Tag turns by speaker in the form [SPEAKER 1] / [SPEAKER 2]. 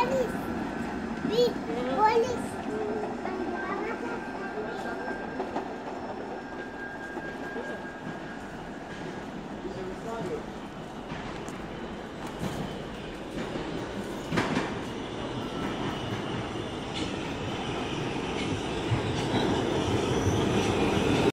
[SPEAKER 1] Alice.